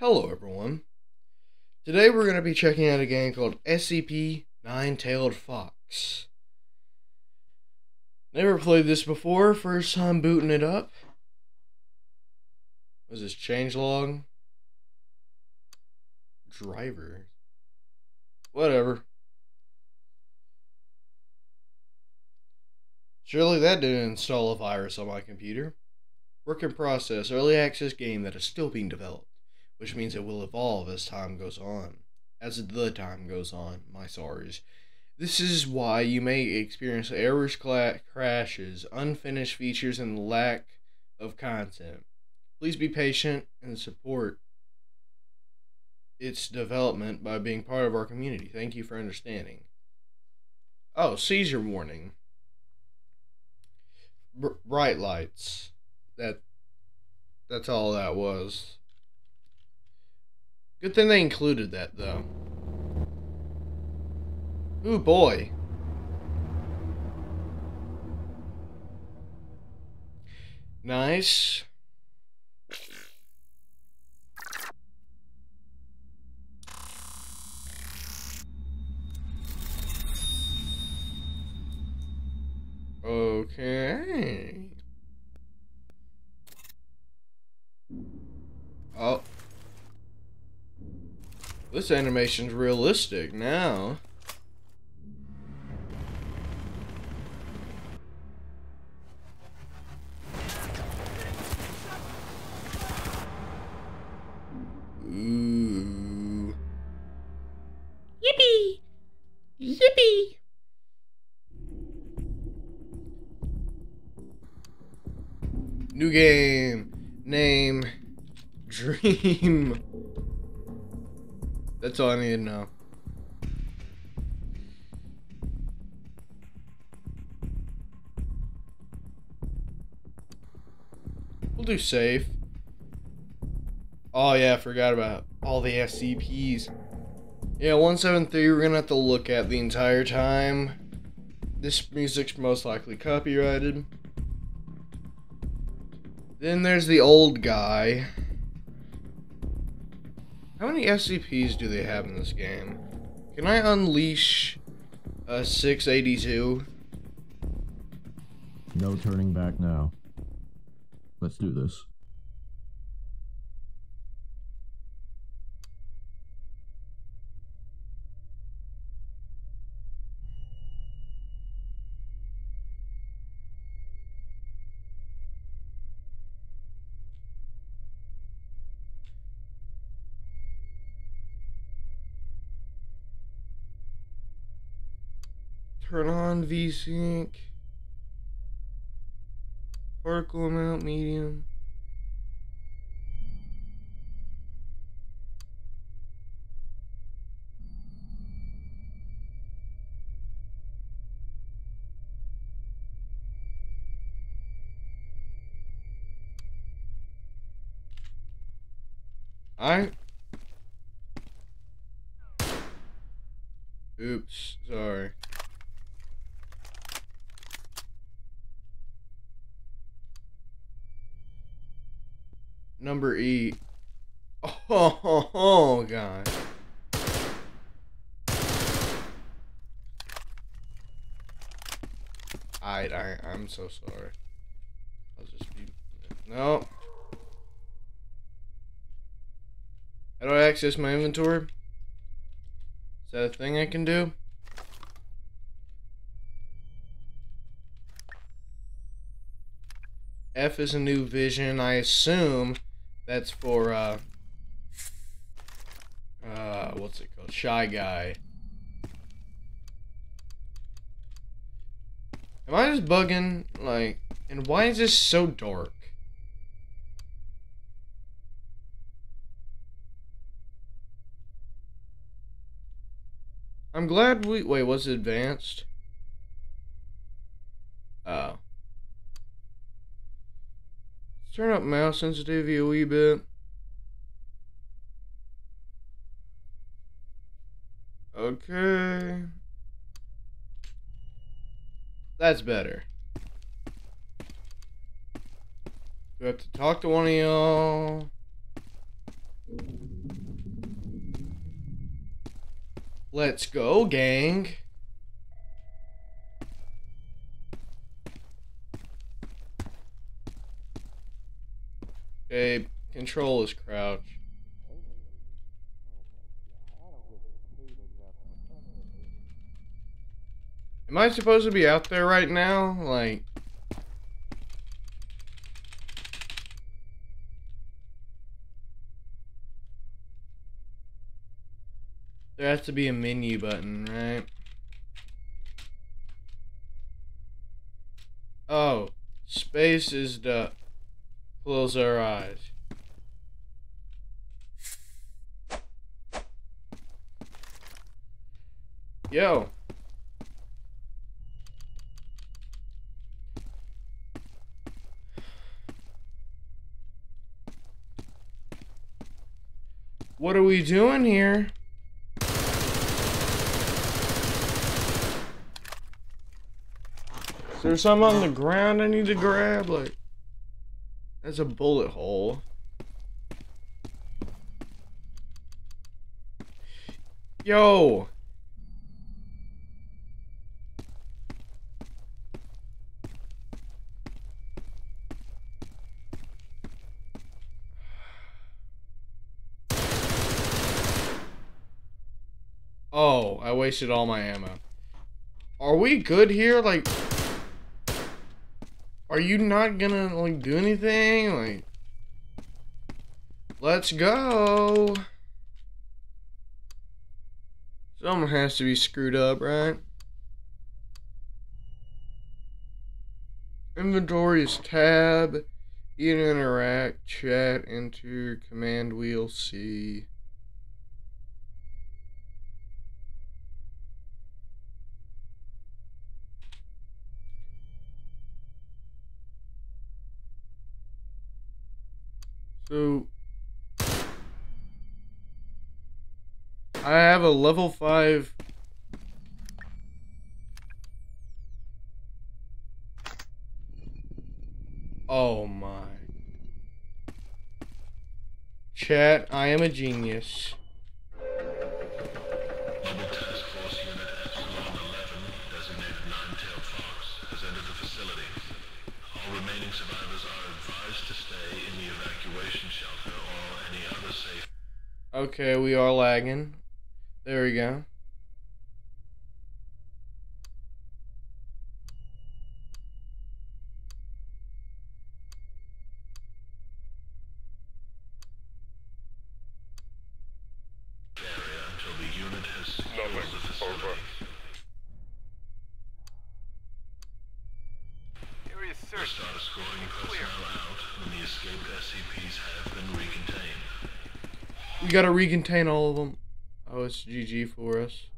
Hello everyone. Today we're going to be checking out a game called SCP Nine-Tailed Fox. Never played this before, first time booting it up. Was this changelog? Driver. Whatever. Surely that didn't install a virus on my computer. Work in process, early access game that is still being developed which means it will evolve as time goes on. As the time goes on, my sorries. This is why you may experience errors, crashes, unfinished features, and lack of content. Please be patient and support its development by being part of our community. Thank you for understanding. Oh, seizure warning. Br- bright lights. That that's all that was. Good thing they included that, though. Ooh, boy. Nice. Okay. Oh. This animation's realistic now. That's all I need to know. We'll do safe. Oh yeah, I forgot about all the SCPs. Yeah, 173 we're gonna have to look at the entire time. This music's most likely copyrighted. Then there's the old guy. How many SCPs do they have in this game? Can I unleash a 682? No turning back now. Let's do this. Turn on VSync. Particle amount medium. So sorry. I'll just be, no. How do I access my inventory? Is that a thing I can do? F is a new vision. I assume that's for, uh, uh, what's it called? Shy Guy. Am I just bugging? Like, and why is this so dark? I'm glad we, wait, was it advanced? Oh. Let's Turn up mouse sensitivity a wee bit. Okay. That's better. Do I have to talk to one of y'all? Let's go, gang. Okay, control is crouch. Am I supposed to be out there right now? Like... There has to be a menu button, right? Oh, space is the close our eyes. Yo. What are we doing here? Is there something on the ground I need to grab? Like, that's a bullet hole. Yo! Oh, I wasted all my ammo. Are we good here? Like, are you not gonna, like, do anything? Like, let's go. Someone has to be screwed up, right? Inventory is tab, eat interact, chat, enter, command wheel, C. So I have a level 5 Oh my Chat, I am a genius. Okay, we are lagging. There we go. We gotta recontain all of them. Oh, it's GG for us.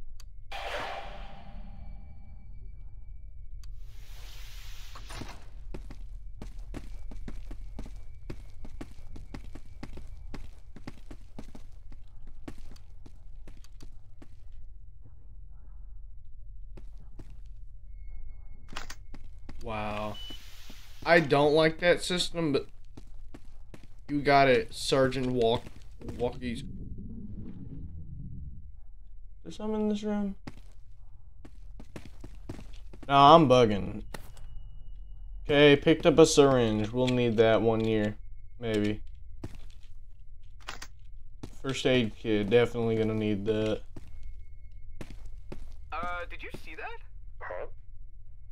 Wow. I don't like that system, but you got it, Sergeant Walk Walkies. There's some in this room. Nah, I'm bugging. Okay, picked up a syringe. We'll need that one year. Maybe. First aid kit. Definitely gonna need that. Uh, did you see that? Huh?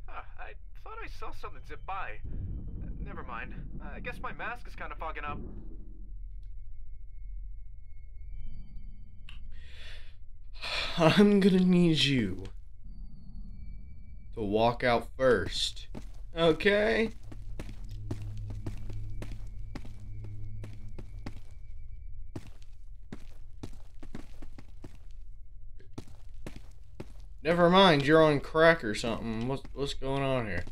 Huh, I thought I saw something zip by. Never mind. Uh, I guess my mask is kind of fogging up. I'm gonna need you to walk out first. Okay? Never mind, you're on crack or something. What's what's going on here?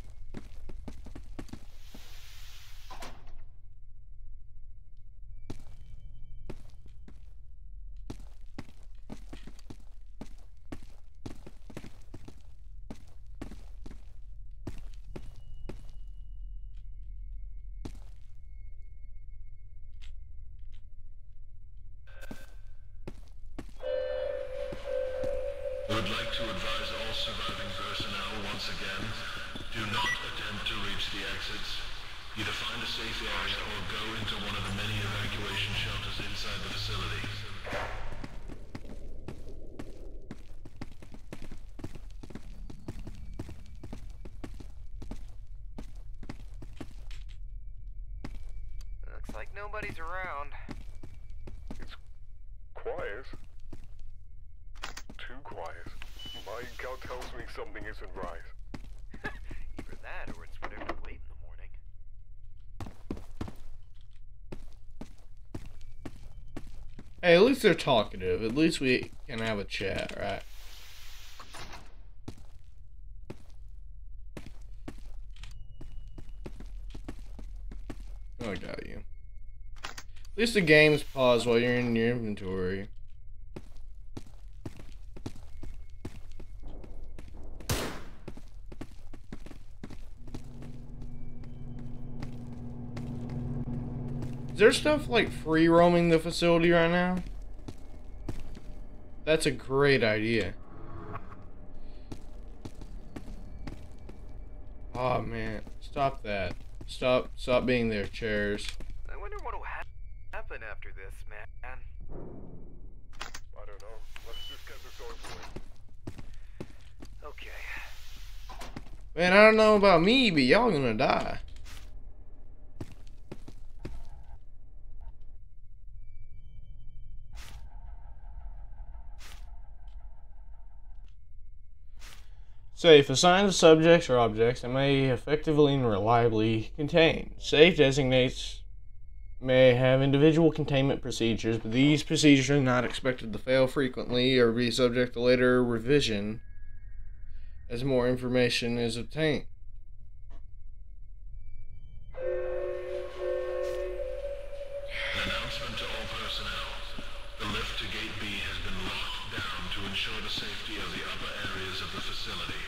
Hey, at least they're talkative. At least we can have a chat, right? Oh, I got you. At least the game's paused while you're in your inventory. There stuff like free roaming the facility right now? That's a great idea. Oh man, stop that. Stop stop being there, chairs. I wonder what'll ha- happen after this, man. I don't know. Let's just get this over with. Okay. Man, I don't know about me, but y'all gonna die. Safe. Assign subjects or objects that may effectively and reliably contain. Safe designates may have individual containment procedures, but these procedures are not expected to fail frequently or be subject to later revision as more information is obtained. Announcement to all personnel. The lift to Gate B has been locked down to ensure the safety of the upper of the facility.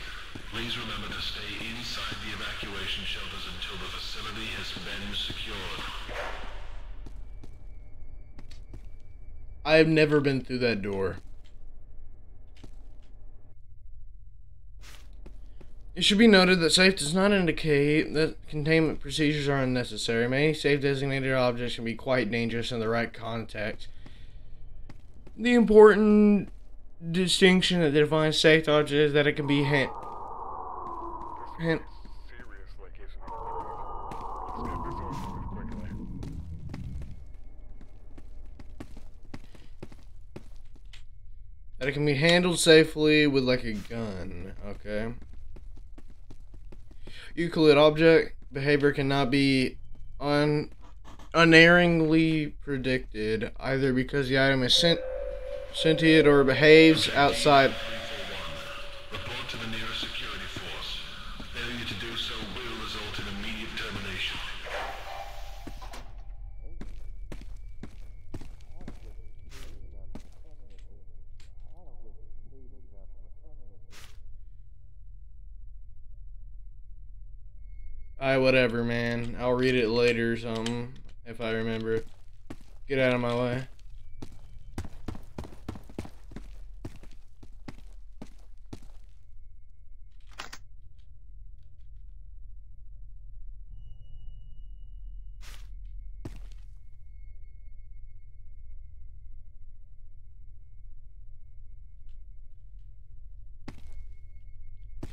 Please remember to stay inside the evacuation shelters until the facility has been secured. I have never been through that door. It should be noted that safe does not indicate that containment procedures are unnecessary. Many safe designated objects can be quite dangerous in the right context. The important distinction that defines safe objects is that it can be hand. that it can be handled safely with like a gun. Okay. Euclid object behavior cannot be un unerringly predicted either because the item is sent sentient or behaves outside 341. Report to the nearest security force. Failure to do so will result in immediate termination. I whatever man. I'll read it later or something if I remember. Get out of my way.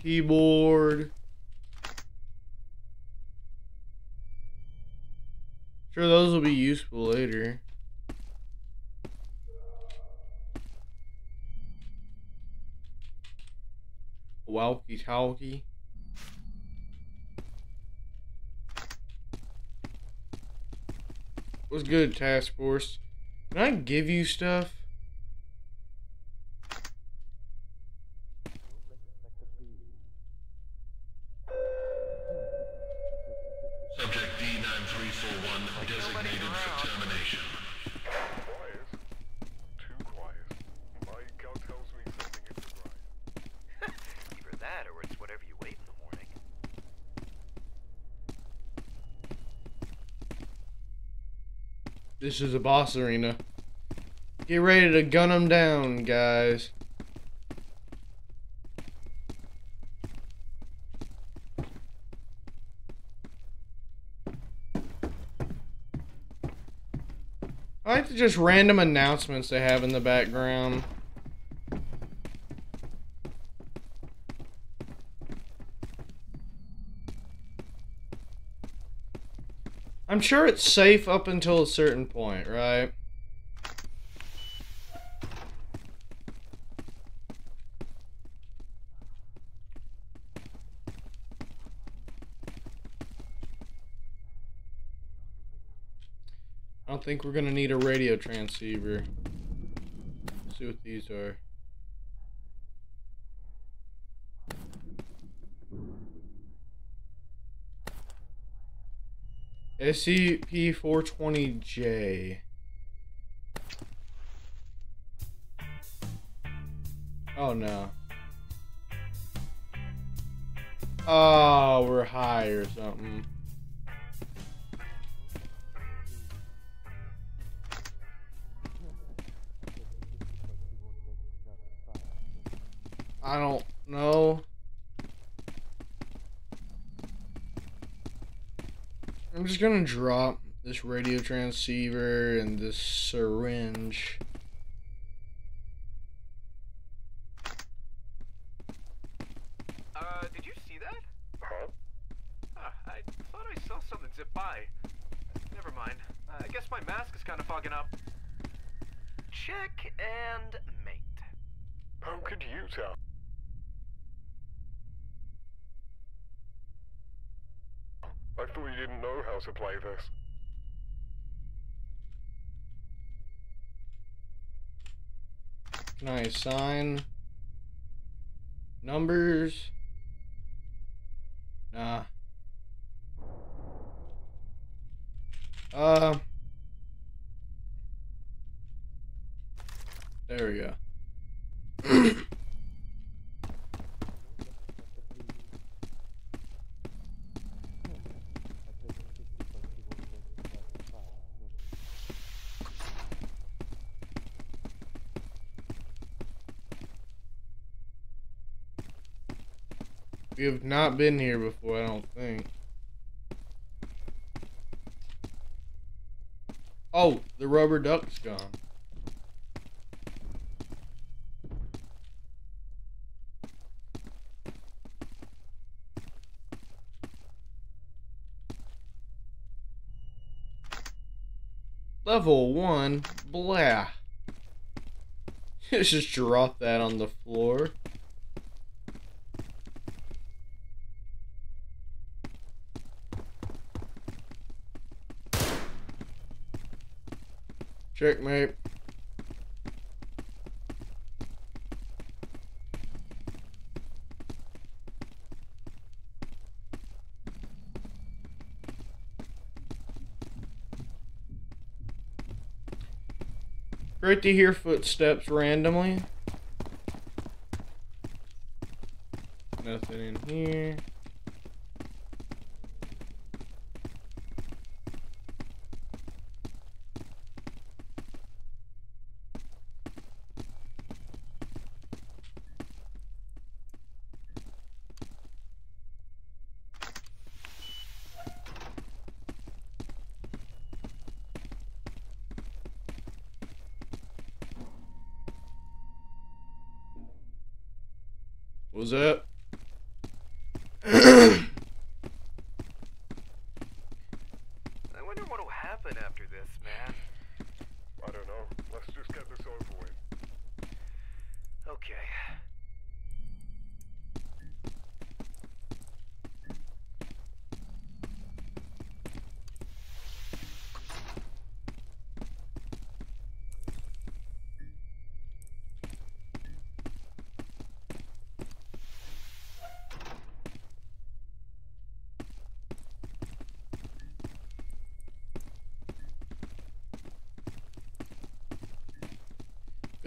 Keyboard. Sure, those will be useful later. Walkie talkie. What's good, task force? Can I give you stuff? This is a boss arena. Get ready to gun them down, guys. I like the just random announcements they have in the background. I'm sure it's safe up until a certain point, right? I don't think we're gonna need a radio transceiver. Let's see what these are. SCP-420J. Oh no. Oh, we're high or something. I don't know. Just gonna drop this radio transceiver and this syringe. Uh, did you see that? Huh? Huh, I thought I saw something zip by. Never mind. Uh, I guess my mask is kind of fogging up. Check and mate. How could you tell? I thought you didn't know how to play this. Can I assign numbers? Nah. Uh. There we go. We have not been here before, I don't think. Oh, the rubber duck's gone. Level 1, blah. Let's Just drop that on the floor. Checkmate. Great to hear footsteps randomly. Nothing in here. What was that? I wonder what'll happen after this, man. I don't know. Let's just get this over with. Okay.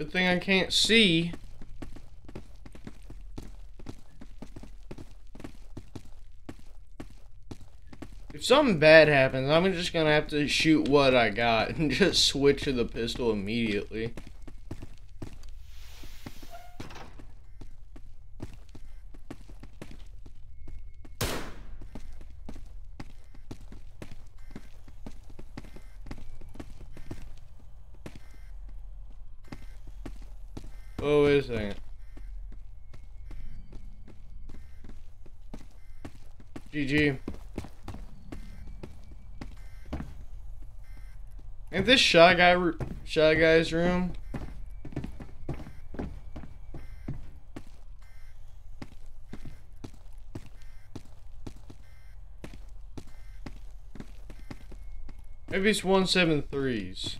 Good thing I can't see. If something bad happens, I'm just gonna have to shoot what I got and just switch to the pistol immediately. Oh, wait a second. GG. Ain't this shy guy, shy guy's room? Maybe it's one seven threes.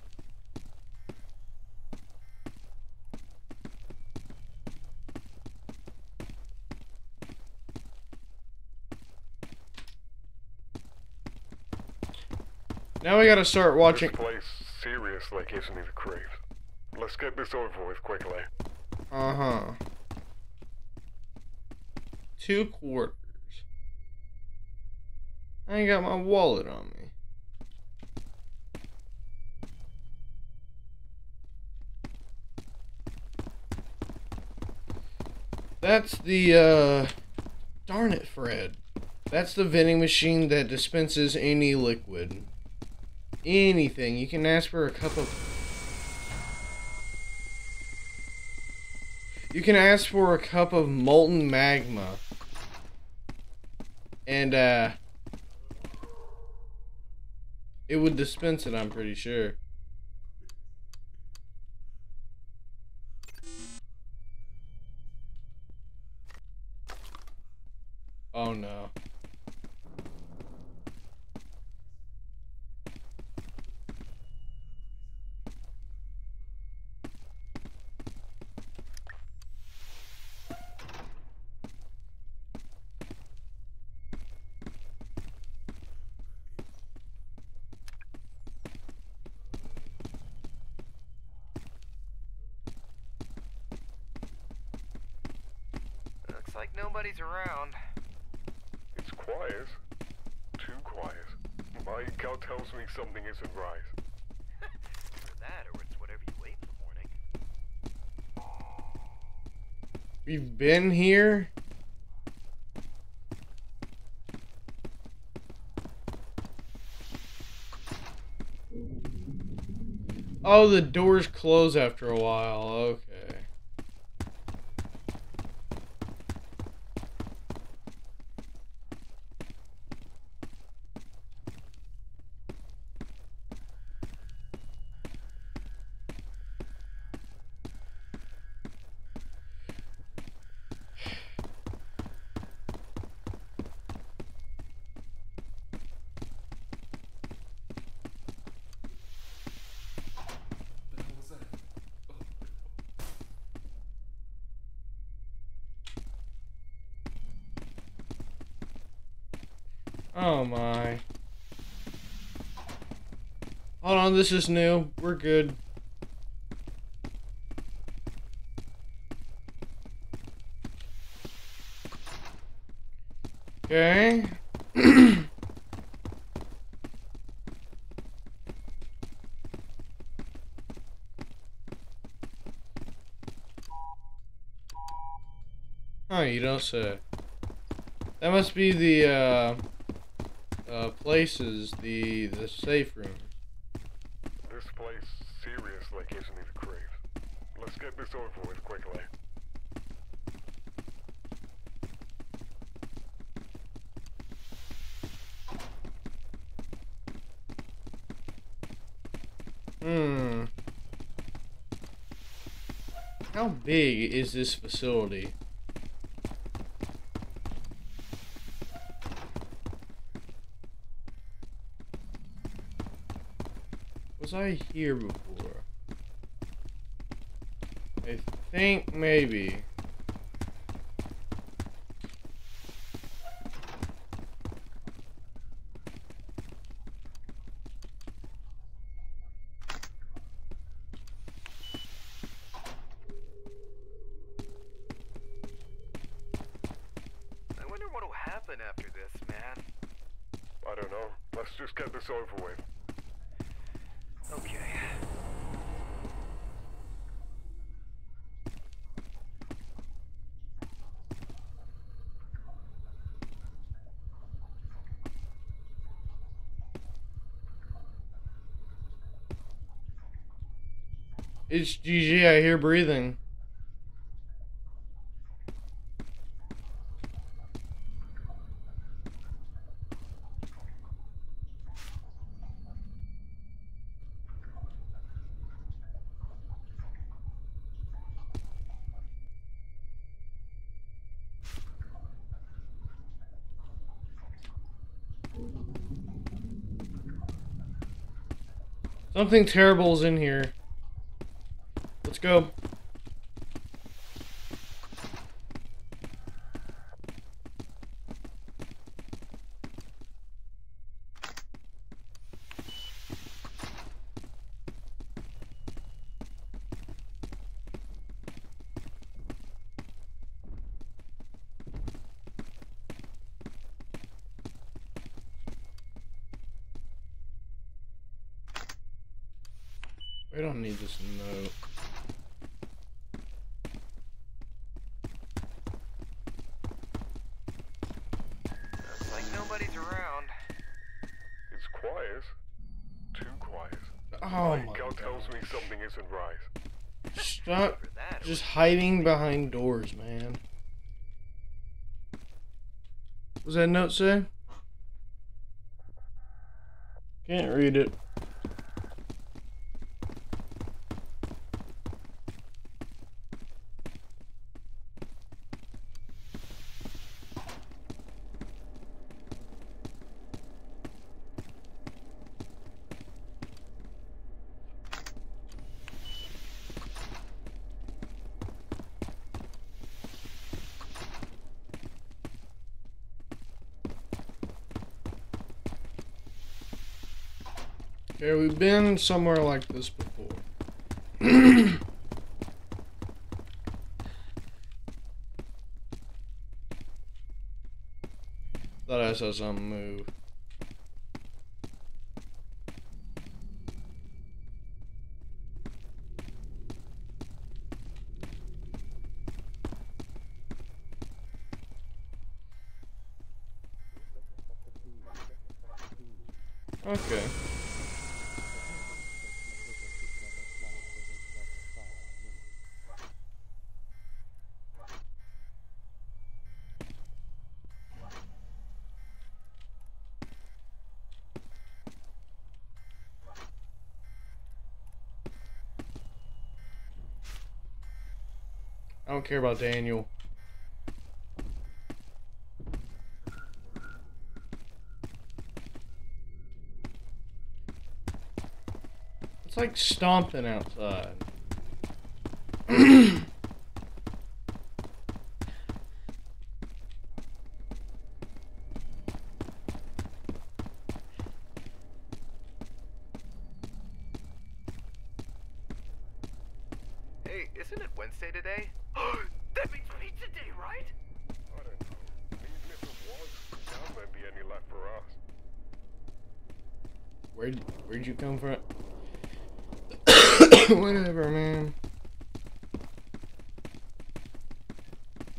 Now we gotta start watching. Place seriously gives me the creeps. Let's get this over with quickly. Uh huh. Two quarters. I ain't got my wallet on me. That's the, uh. Darn it, Fred. That's the vending machine that dispenses any liquid. Anything. You can ask for a cup of You can ask for a cup of molten magma. And, uh. It would dispense it, I'm pretty sure. Oh no. Looks like nobody's around. It's quiet. Too quiet. My gut tells me something. Either that, or it's whatever you ate in morning. We've been here? Oh, the doors close after a while. Okay. Oh my. Hold on, this is new. We're good. Okay. oh, you don't say. That must be the, uh uh, places, the the safe room. This place seriously gives me the creeps. Let's get this over with quickly. Hmm. How big is this facility? Was I here before? I think maybe. It's GG, I hear breathing. Something terrible is in here. Go. We don't need this note. Me gosh. something. Stop just hiding behind doors, man. What does that note say? Can't read it. Okay, we've been somewhere like this before. Thought I saw something move. I don't care about Daniel. It's like stomping outside. Hey, isn't it Wednesday today? that means pizza day, right? I don't know. Even if it was, there won't be any left for us. Where'd where'd you come from? Whatever, man.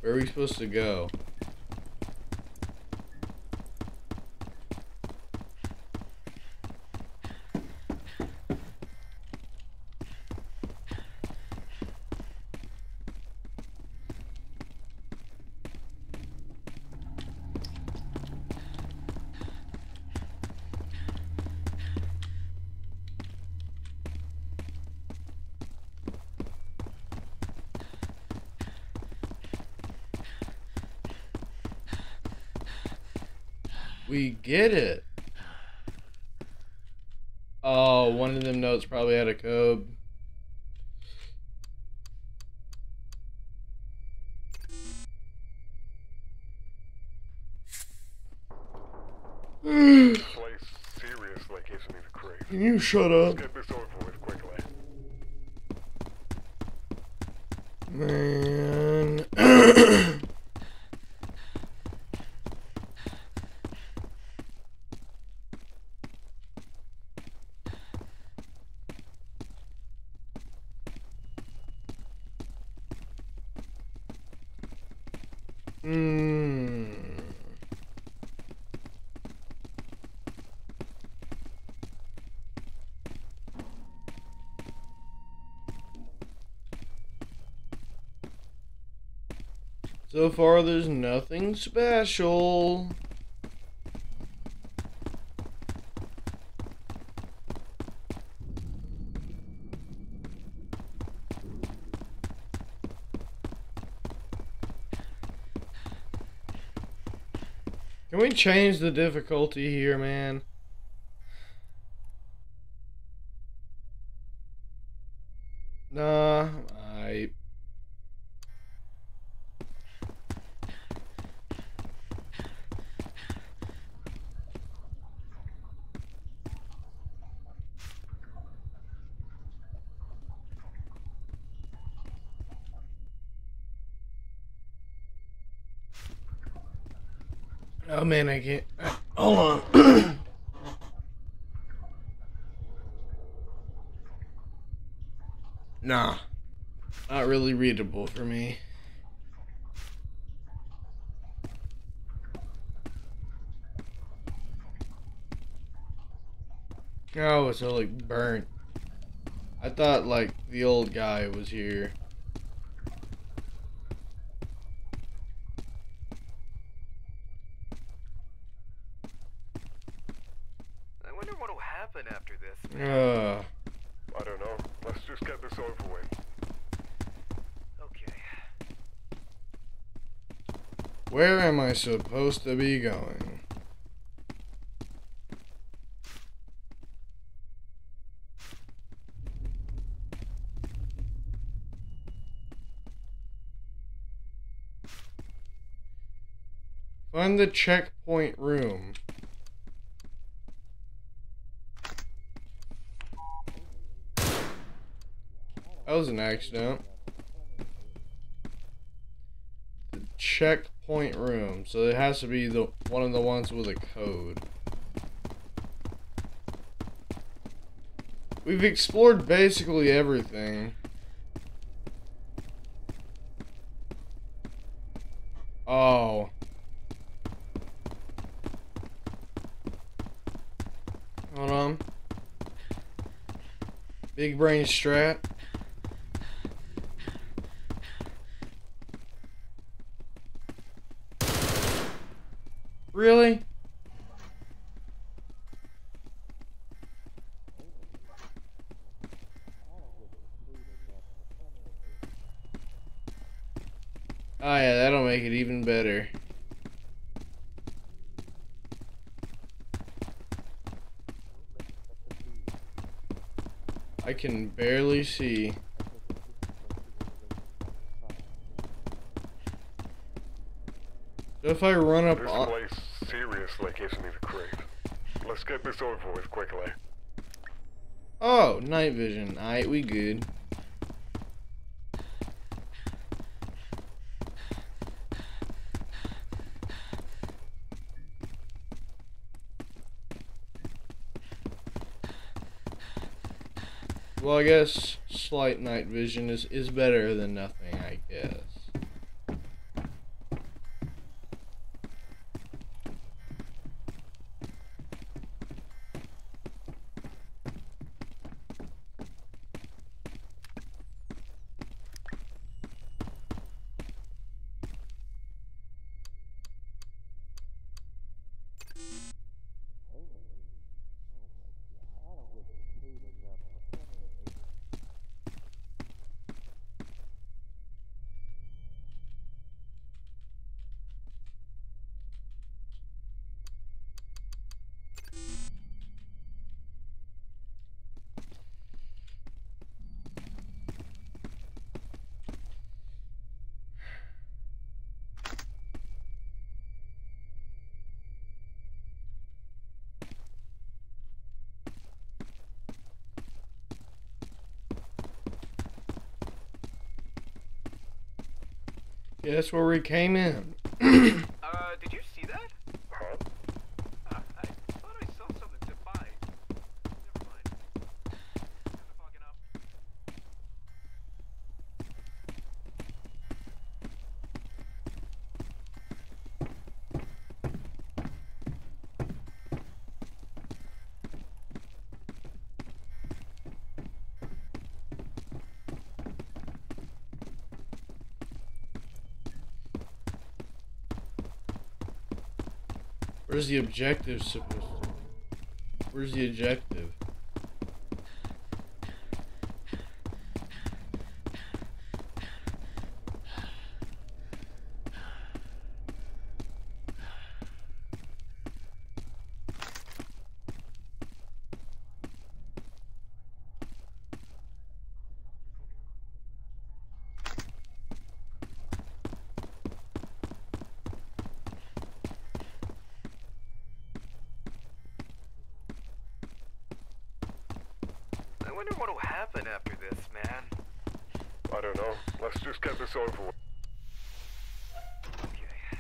Where are we supposed to go? We get it. Oh, one of them notes probably had a code. This place seriously gives me the creep. Can you shut up? get this over with quickly. Man. Hmm. So far, there's nothing special. Can we change the difficulty here, man? Man, I can't. Hold on. nah, not really readable for me. Oh, it's all like burnt. I thought like the old guy was here. I wonder what'll happen after this. Ugh. I don't know. Let's just get this over with. Okay. Where am I supposed to be going? Find the checkpoint room. That was an accident. Checkpoint room. So it has to be the one of the ones with a code. We've explored basically everything. Oh. Hold on. Big brain strat. Really? Oh yeah, that'll make it even better. I can barely see. So if I run up on... Let's get this over with quickly. Oh, night vision. Alright, we good. Well, I guess slight night vision is, is better than nothing, that's where we came in. Uh, did you see that? Huh? Uh, I thought I saw something zip by. Never mind. Kinda fogging up. Where's the objective supposed to Where's the objective? what'll happen after this, man. I don't know. Let's just get this over with. Okay.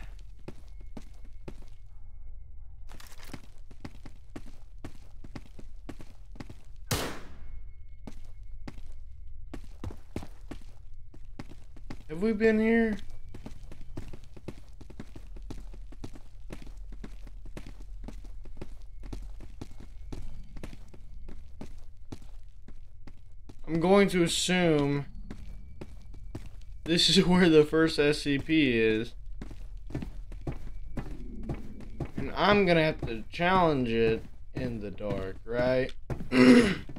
Have we been here? I'm going to assume this is where the first SCP is. And I'm gonna have to challenge it in the dark, right?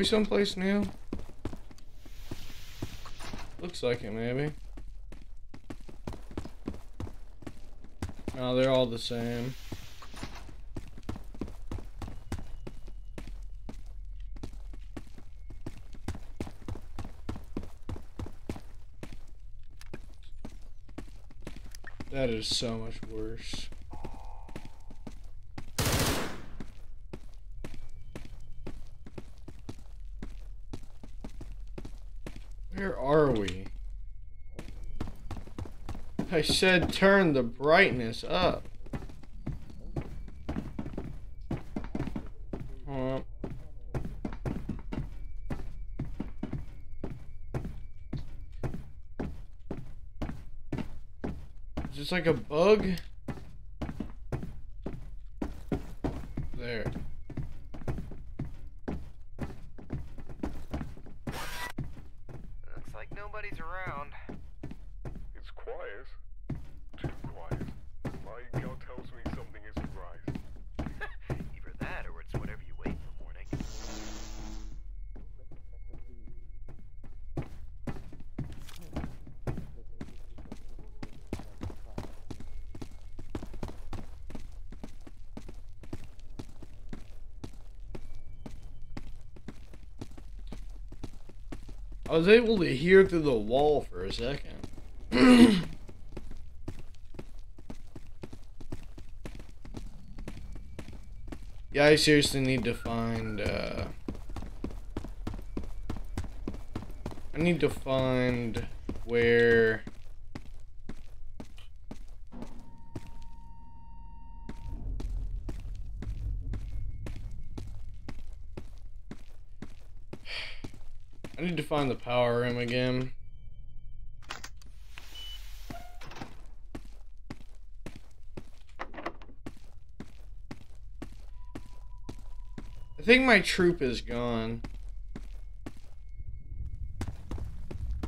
we someplace new? Looks like it, maybe. Oh, they're all the same. That is so much worse. Where are we? I said turn the brightness up. On. Is this like a bug? I was able to hear through the wall for a second. yeah, I seriously need to find, uh... I need to find where... find the power room again. I think my troop is gone.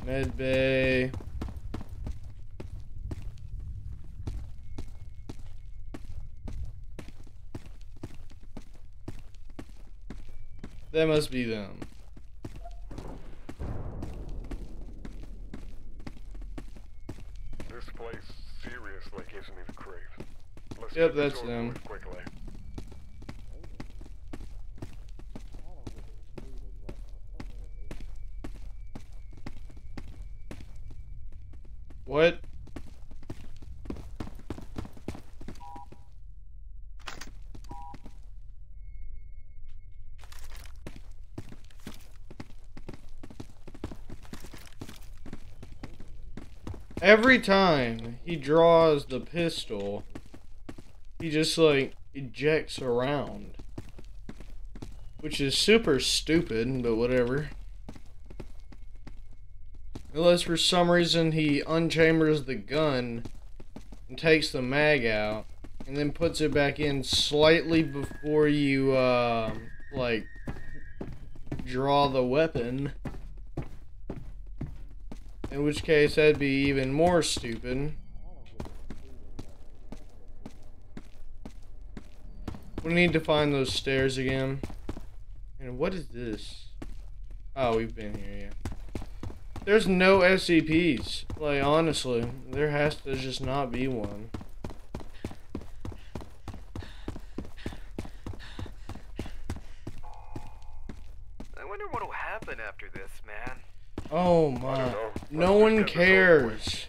Med bay. That must be them. This place seriously gives me the creep. Let's Yep, that's them. quickly. What? Every time he draws the pistol, he just like ejects around. Which is super stupid, but whatever. Unless for some reason he unchambers the gun and takes the mag out and then puts it back in slightly before you uh, like draw the weapon. In which case that'd be even more stupid. We need to find those stairs again. And what is this? Oh, we've been here, yeah. There's no SCPs. Like, honestly, there has to just not be one. I wonder what'll happen after this, man. Oh I my. don't know. No Let's one just get this over with. cares.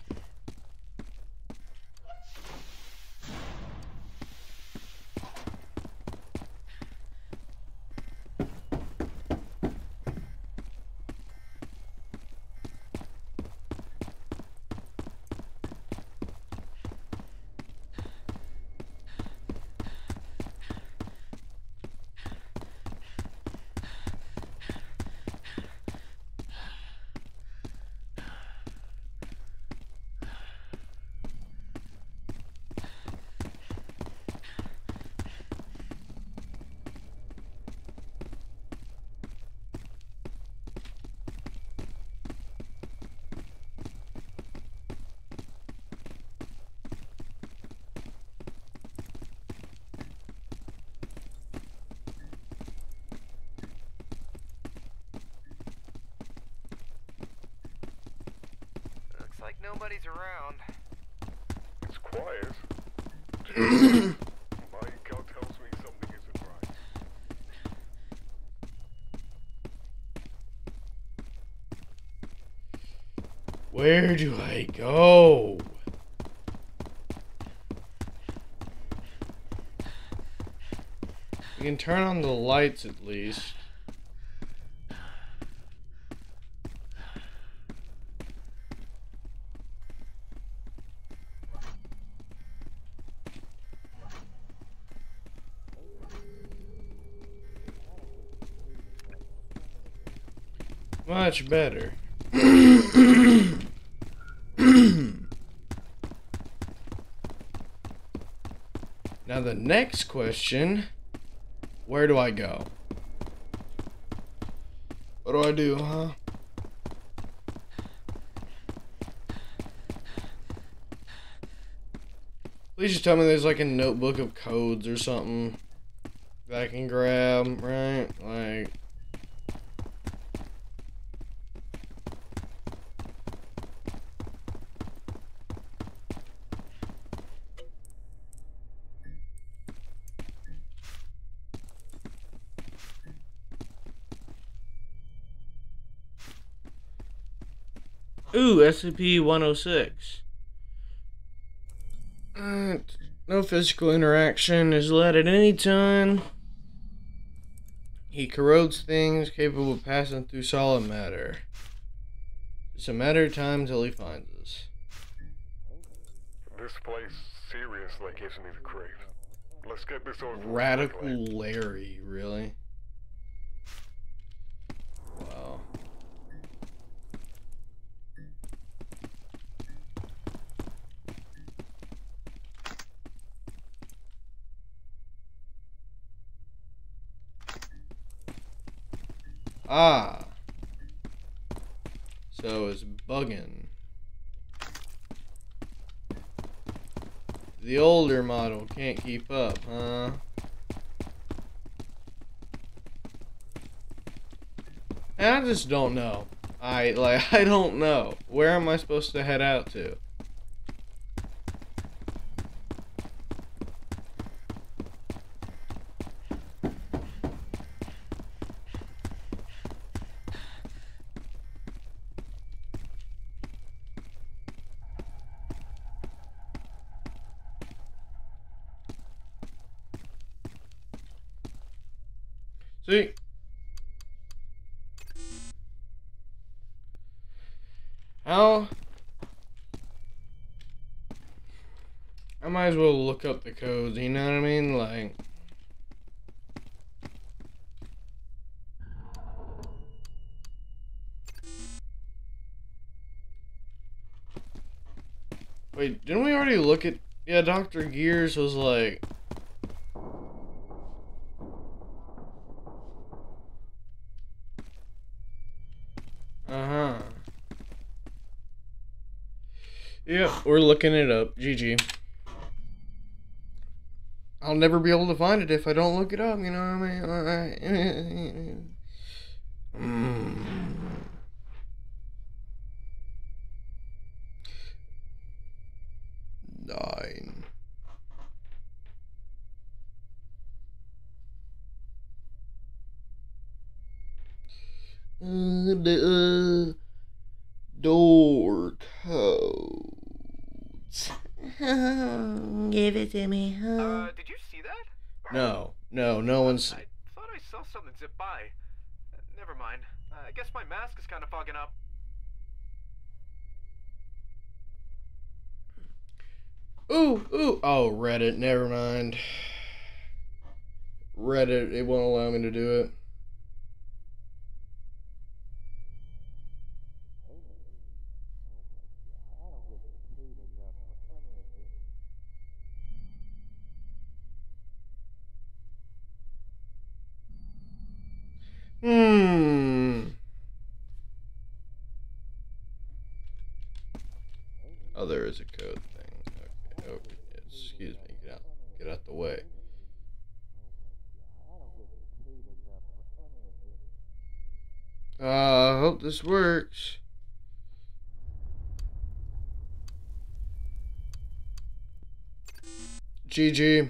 Nobody's around. It's quiet. My gut tells me something isn't right. Where do I go? You can turn on the lights at least. Much better. now the next question, where do I go? What do I do, huh? Please just tell me there's like a notebook of codes or something that I can grab, right? Like SCP-106. Uh, no physical interaction is allowed at any time. He corrodes things capable of passing through solid matter. It's a matter of time till he finds us. This place seriously gives me the creeps. Let's get this over with Radical. Larry, really? Wow. Ah. So it's bugging. The older model can't keep up, huh? And I just don't know. I like I don't know. Where am I supposed to head out to? See? How? I might as well up the codes, you know what I mean? Like. Wait, didn't we already look at. Yeah, Dr. Gears was like. Uh huh. Yeah, we're looking it up. GG. I'll never be able to find it if I don't look it up, you know what I mean? Mm. Nine. Uh, the uh, door codes. Give it to me, huh? Uh, did you see that? No, no, no one's. I thought I saw something zip by. Uh, never mind. Uh, I guess my mask is kind of fogging up. Ooh, ooh. Oh, Reddit. Never mind. Reddit. It won't allow me to do it. this works. GG.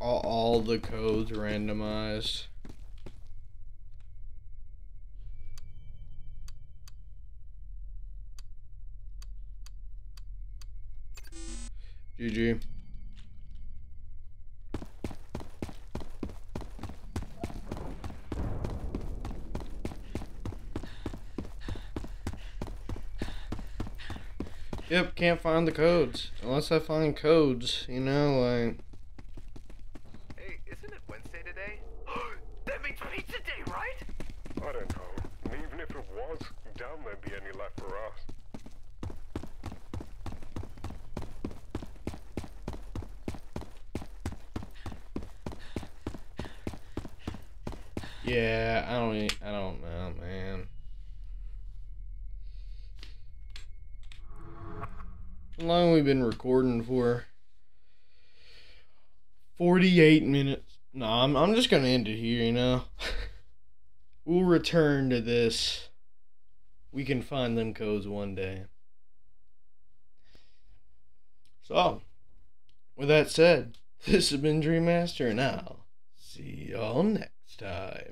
all the codes randomized. GG. Yep, can't find the codes. Unless I find codes, you know, like. Hey, isn't it Wednesday today? that means pizza day, right? I don't know. And even if it was, doubt there'd be any left for us. Yeah, I don't. e- I don't know, man. How long we been recording for? Forty-eight minutes. No, I'm. I'm just gonna end it here. You know. we'll return to this. We can find them codes one day. So, with that said, this has been Dream Master, and I'll see y'all next time.